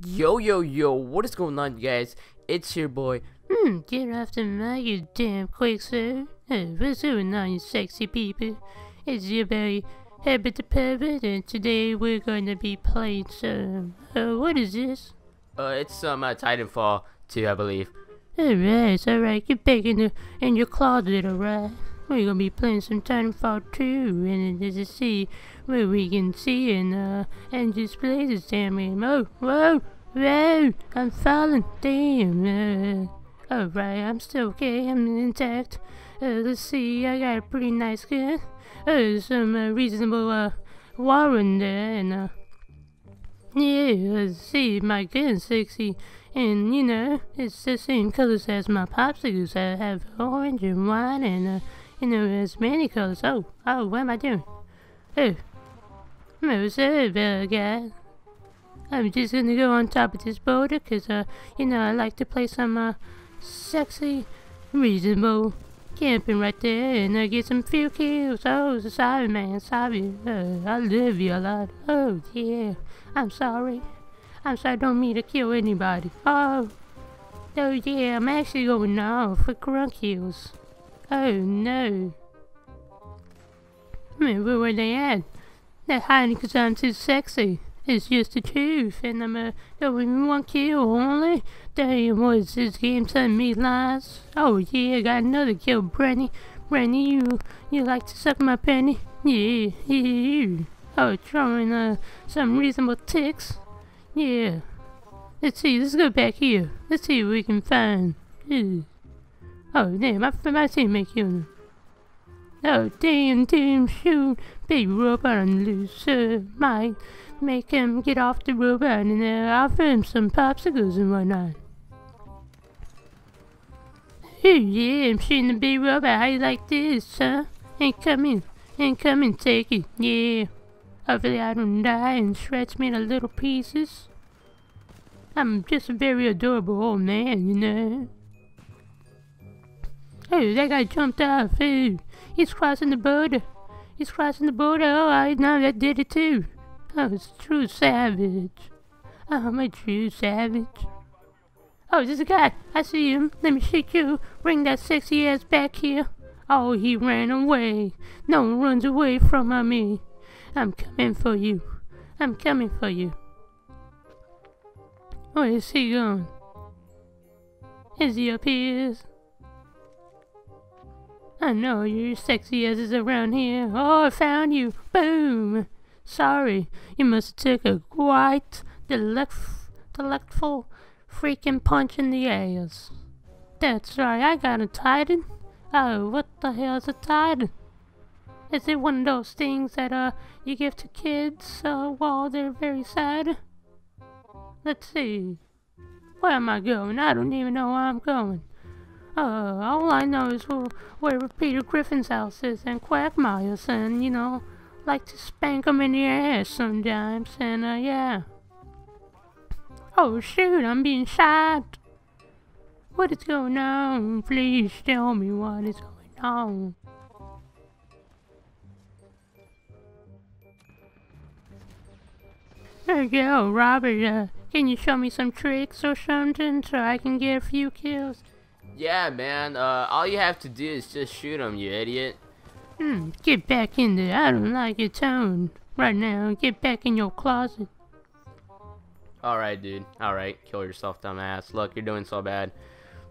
Yo, yo, yo, what is going on, guys? It's your boy. Hmm, get off the mic, you damn Quixo. Hey, what's going on, you sexy people? It's your boy, Herbert the Pervert, and today we're going to be playing some. Uh, what is this? Uh, it's some uh, Titanfall 2, I believe. Alright, alright, get back in, the, in your closet, alright? We're gonna be playing some Titanfall 2, and there's a see where we can see and, uh, and just play this damn game. Oh, whoa, whoa, I'm falling, damn, uh. Alright, I'm still okay, I'm intact. Uh, let's see, I got a pretty nice gun. Uh, some uh, reasonable, uh, warrant there, and, uh, yeah, let's see, my gun's sexy. And, you know, it's the same colors as my popsicles. I have orange and white and, uh, you know, as many colors. Oh, oh, what am I doing? Oh, what's up, uh, guy? I'm just gonna go on top of this boulder, cause, uh, you know, I like to play some, uh, sexy, reasonable camping right there and uh, get some few kills. Oh, sorry, man, sorry. Uh, I love you a lot. Oh, yeah, I'm sorry. I'm sorry, I don't mean to kill anybody. Oh, oh yeah, I'm actually going now for grunt kills. Oh no. Man, where were they at? They're hiding because I'm too sexy. It's just the truth, and I'm uh, going one kill only. Damn, what's this game telling me lies? Oh yeah, got another kill, Brenny. Brenny, you you like to suck my penny? Yeah, yeah. Oh, throwing uh some reasonable ticks. Yeah. Let's see, let's go back here. Let's see what we can find. Oh, damn, my, my teammate killed him. Oh, damn, damn, shoot. Big robot loose uh, might make him get off the robot and uh, offer him some popsicles and whatnot. Oh, yeah, I'm shooting the big robot. How you like this, huh? Ain't coming. Ain't coming, take it. Yeah. Hopefully I don't die and shreds me into little pieces. I'm just a very adorable old man, you know. Oh, that guy jumped off. Oh, he's crossing the border. He's crossing the border. Oh, I know that did it too. Oh, it's true savage. Oh, I'm true savage. Oh, there's a guy. I see him. Let me shoot you. Bring that sexy ass back here. Oh, he ran away. No one runs away from me. I'm coming for you. I'm coming for you. Where is he going? Is he up here? I know you're sexy as is around here. Oh, I found you. Boom. Sorry, you must have took a quite delect delectful freaking punch in the ass. That's right, I got a titan. Oh, what the hell is a titan? Is it one of those things that uh you give to kids uh, while they're very sad? Let's see. Where am I going? I don't even know where I'm going. Uh, all I know is where, where Peter Griffin's house is and Quagmire's and, you know, like to spank in the ass sometimes and, uh, yeah. Oh shoot, I'm being shot. What is going on? Please tell me what is going on. There you go, Robert. Uh, can you show me some tricks or something so I can get a few kills? Yeah, man, uh, all you have to do is just shoot him, you idiot. Hmm, get back in there. I don't like your tone right now. Get back in your closet. Alright, dude. Alright, kill yourself, dumbass. Look, you're doing so bad.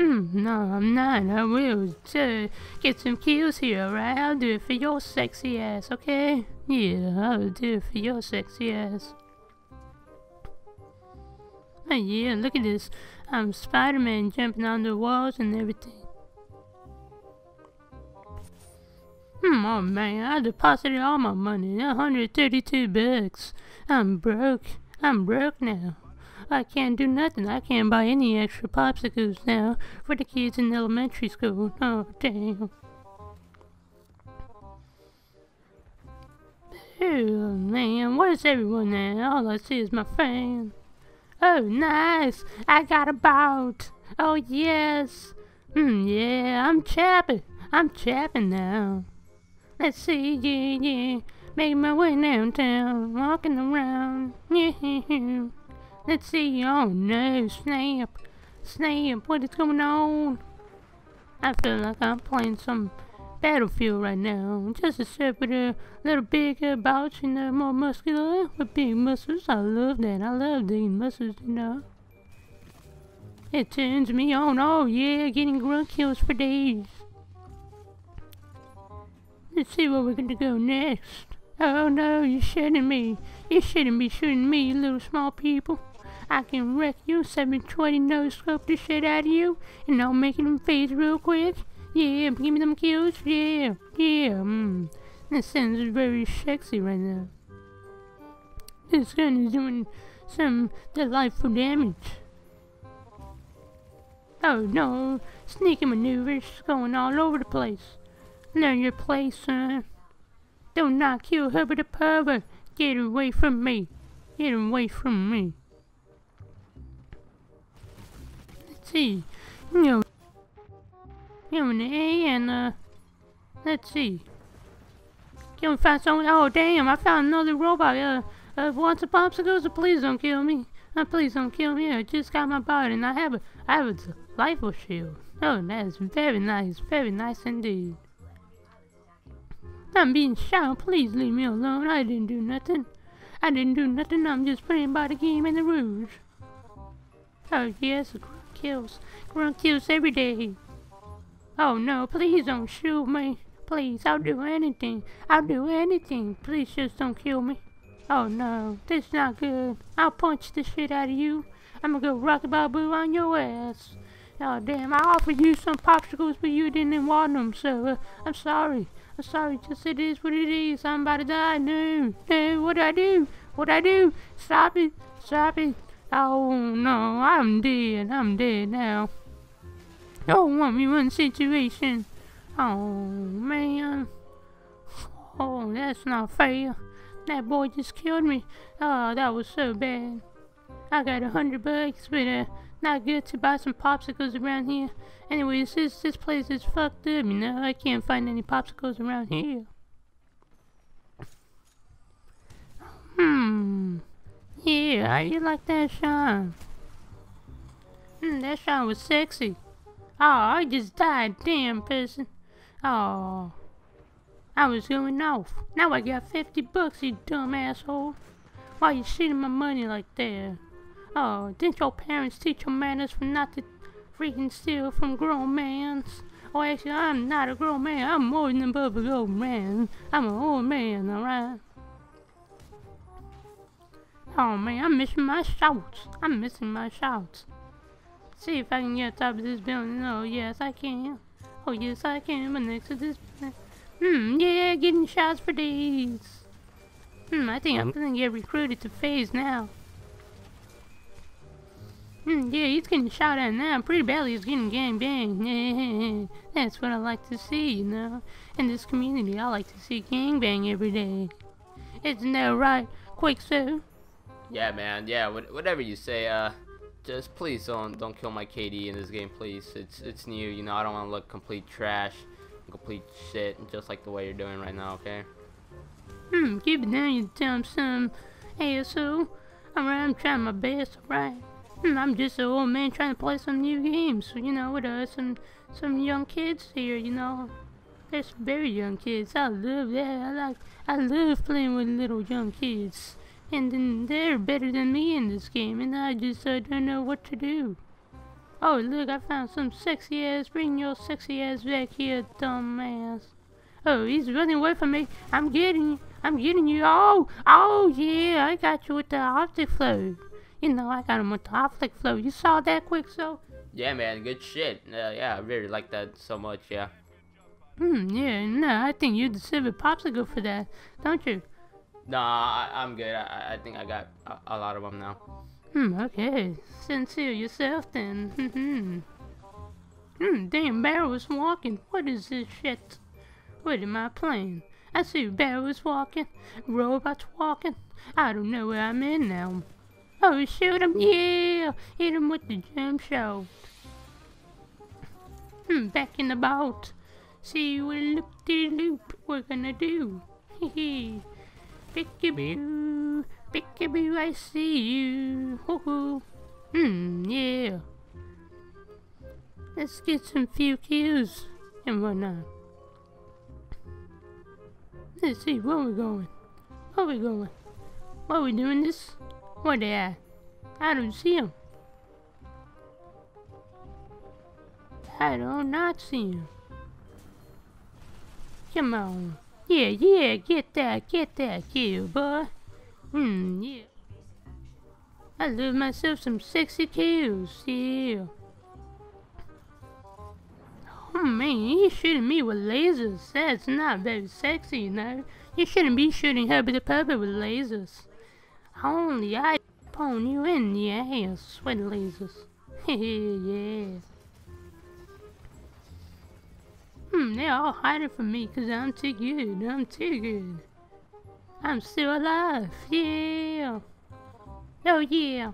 Hmm, no, I'm not. I will uh, get some kills here, alright? I'll do it for your sexy ass, okay? Yeah, I'll do it for your sexy ass. Yeah, look at this. I'm Spider-Man jumping on the walls and everything. Hmm, oh man, I deposited all my money, 132 bucks. I'm broke. I'm broke now. I can't do nothing. I can't buy any extra popsicles now for the kids in elementary school. Oh, damn. Oh, man, where's everyone now? All I see is my fan. Oh, nice! I got a boat! Oh, yes! Hmm, yeah, I'm chapping. I'm chapping now. Let's see, yeah, yeah. Make my way downtown, walking around. Yeah, Let's see. Oh no, snap. Snap, what is going on? I feel like I'm playing some battlefield right now. Just except with a little bigger bouts and uh, more muscular with big muscles. I love that. I love digging muscles, you know. It turns me on. Oh yeah, getting grunt kills for days. Let's see where we're gonna go next. Oh no, you're shooting me. You shouldn't be shooting me, little small people. I can wreck you, 720 no scope the shit out of you, and I'll make them face real quick. Yeah, give me them kills. Yeah, yeah. Mm. That sounds very sexy right now. This gun is doing some delightful damage. Oh no, sneaky maneuvers going all over the place. Learn your place, son. Do not kill Herbert the pervert. Get away from me. Get away from me. Let's see. You give an A and uh, let's see. Can we find someone? Oh damn! I found another robot. Uh, uh, wants a popsicle? So please don't kill me. Uh, please don't kill me. I just got my body and I have a, I have a rifle shield. Oh, that's very nice. Very nice indeed. I'm being shot. Please leave me alone. I didn't do nothing. I didn't do nothing. I'm just playing by the game and the rules. Oh, yes, grunt kills. Grunt kills every day. Oh, no, please don't shoot me. Please, I'll do anything. I'll do anything. Please just don't kill me. Oh, no, this is not good. I'll punch the shit out of you. I'm gonna go rock boo on your ass. Oh, damn, I offered you some popsicles, but you didn't want them, so uh, I'm sorry. I'm sorry, just it is what it is. I'm about to die. No, no, what do I do? What do I do? Stop it, stop it. Oh no, I'm dead. I'm dead now. Oh, want me one situation. Oh man. Oh, that's not fair. That boy just killed me. Oh, that was so bad. I got a hundred bucks, but uh, not good to buy some popsicles around here. Anyways, this this place is fucked up, you know. I can't find any popsicles around here. Hmm. Yeah, you like that shot? Hmm, that shot was sexy. Oh, I just died, damn person. Oh. I was going off. Now I got 50 bucks, you dumb asshole. Why you shooting my money like that? Oh, didn't your parents teach you manners for not to freaking steal from grown mans? Oh, actually, I'm not a grown man. I'm more than above a grown man. I'm an old man, alright? Oh man, I'm missing my shouts. I'm missing my shouts. See if I can get top of this building. Oh yes, I can. Oh yes, I can. But next to this, hmm, yeah, getting shots for days. Hmm, I think I'm gonna get recruited to FaZe now. Hmm, yeah, he's getting shot at now. Pretty badly he's getting gang bang. That's what I like to see, you know. In this community, I like to see gang bang every day. Isn't that right, Quixo? Yeah, man. Yeah, whatever you say. Uh, just please don't don't kill my KD in this game, please. It's it's new. You know, I don't want to look complete trash, complete shit, just like the way you're doing right now. Okay. Hmm. Keep it down, you dumb son. ASO. Alright, I'm trying my best. Alright. Hmm, I'm just an old man trying to play some new games, you know, with uh, some some young kids here, you know. There's very young kids. I love that. I like I love playing with little young kids. And then they're better than me in this game, and I just uh, don't know what to do. Oh, look, I found some sexy ass. Bring your sexy ass back here, dumb ass. Oh, he's running away from me. I'm getting you. I'm getting you. Oh, oh, yeah, I got you with the optic flow. You know, I got him with the Affleck flow. You saw that Quixo? Yeah, man, good shit. Uh, yeah, I really like that so much, yeah. Hmm, yeah, no, I think you deserve a popsicle for that, don't you? Nah, I, am good. I, I, think I got a, a, lot of them now. Hmm, okay. Sincere yourself then. Hmm, hmm, damn, Barrel's walking. What is this shit? What am I playing? I see Barrel's walking, robots walking. I don't know where I'm in now. Oh, shoot him, yeah! Hit him with the jump shot. Hmm, back in the boat. See what loop de loop we're gonna do. Hee. Peekaboo, Peekaboo, I see you. Hoo-hoo. Hmm, yeah. Let's get some few kills and whatnot. Let's see, where we going? Where we going? Why are we doing this? Where they at? I don't see them. I do not not see him. Come on. Yeah, yeah, get that, get that kill, boy. Hmm, yeah. I love myself some sexy kills, yeah. Oh man, you shooting me with lasers. That's not very sexy, you know. You shouldn't be shooting Herbie the Pepper with lasers. Only I pwn you in the ass with lasers. yeah. Hmm, they're all hiding from me because I'm too good. I'm too good. I'm still alive. Yeah. Oh, yeah.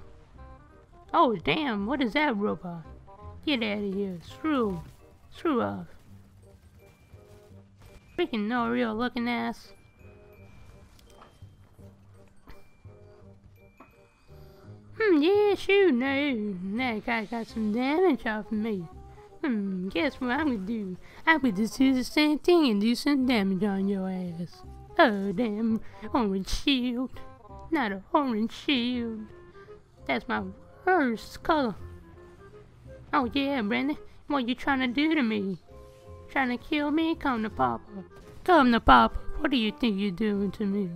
Oh, damn. What is that robot? Get out of here. Screw. Screw off. Freaking no real looking ass. Hmm, yeah, shoot, no. That guy got some damage off of me. Hmm, guess what I'm gonna do? I'm gonna just do the same thing and do some damage on your ass. Oh, damn. Orange shield. Not an orange shield. That's my worst color. Oh, yeah, Brandon. What you trying to do to me? Trying to kill me? Come to Papa. Come to Papa. What do you think you're doing to me?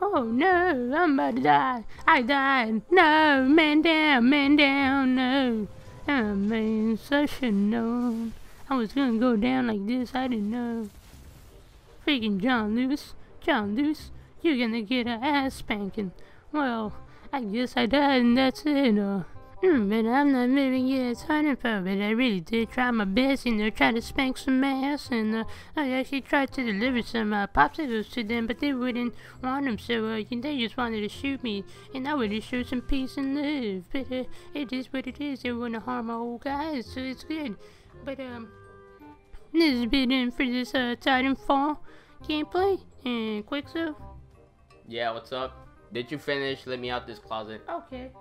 Oh no, I'm about to die. I died. No, man down, man down, no. Oh man, so should known. I was gonna go down like this, I didn't know. Freaking John Lewis, John Lewis, you're gonna get a ass spanking. Well, I guess I died and that's it, uh. Mm, but I'm not moving yet, it's hard for but I really did try my best, you know, try to spank some ass, and uh, I actually tried to deliver some uh, popsicles to them, but they wouldn't want them, so uh, they just wanted to shoot me, and I would just show some peace and love, but uh, it is what it is, they want to harm my old guys, so it's good, but um, this has been it for this uh, Titanfall gameplay, and Quicksilver. Yeah, what's up? Did you finish? Let me out this closet. Okay.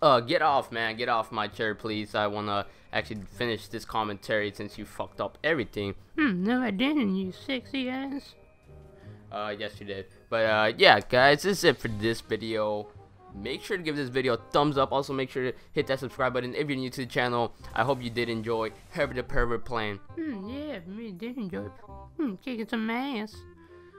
Uh, get off, man. Get off my chair, please. I wanna actually finish this commentary since you fucked up everything. Hmm, no I didn't, you sexy ass. Uh, yes you did. But, uh, yeah, guys, this is it for this video. Make sure to give this video a thumbs up. Also, make sure to hit that subscribe button if you're new to the channel. I hope you did enjoy Herbie the Pervert playing. Hmm, yeah, me did enjoy. Hmm, kicking some ass.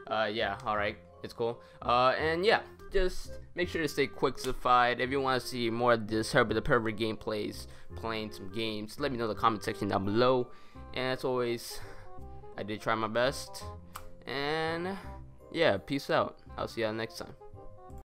Uh, yeah, alright. It's cool. Uh, and yeah just make sure to stay quixified. If you want to see more of this Herbie the Pervert gameplays, playing some games, let me know in the comment section down below. And as always, I did try my best. And yeah, peace out. I'll see y'all next time.